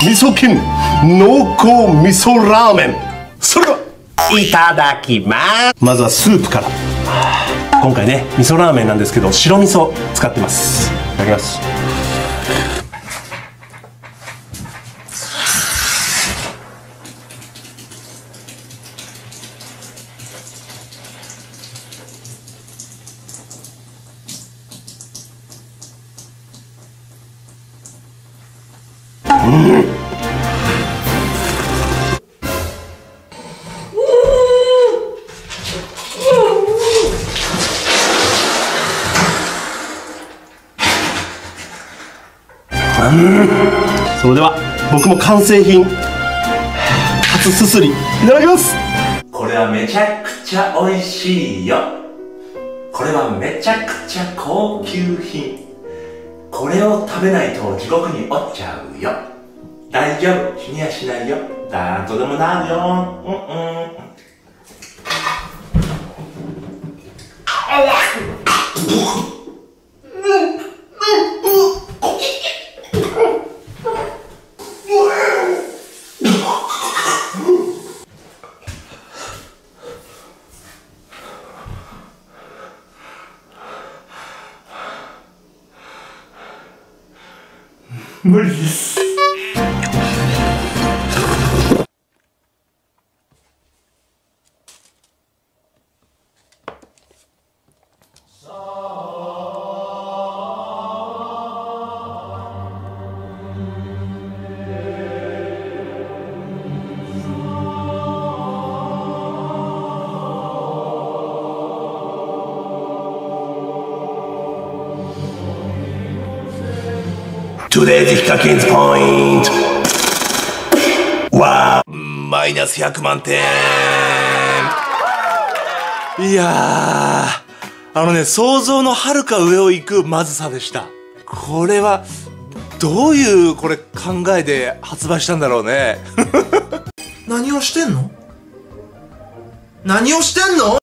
味噌菌濃厚味噌ラーメン。それでは。いただきます。まずはスープから。今回ね味噌ラーメンなんですけど白味噌使ってます。いただきますそれでは僕も完成品初すすりいただきますこれはめちゃくちゃ美味しいよこれはめちゃくちゃ高級品これを食べないと地獄に落ちちゃうよ大丈夫死にはしないよなんとでもなるようんうん無理ですトゥデイズヒカキンズポイントわマイナス100万点いやー、あのね、想像のはるか上を行くまずさでした。これは、どういう、これ考えで発売したんだろうね。何をしてんの？何をしてんの？